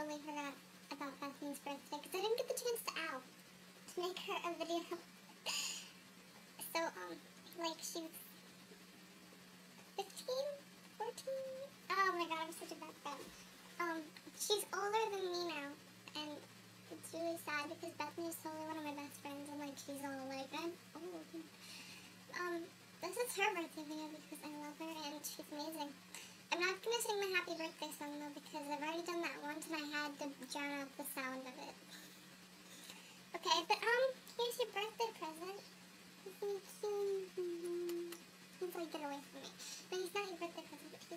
totally forgot about Bethany's birthday because I didn't get the chance to out to make her a video. so, um, like she's 15, 14. Oh my god, I'm such a bad friend. Um, she's older than me now, and it's really sad because Bethany is totally one of my best friends, and like she's all like, I'm old. Um, this is her birthday video because I love her and she's amazing. to drown out the sound of it. Okay, but um, here's your birthday present. He's mm-hmm. like, get away from me. But he's not your birthday present.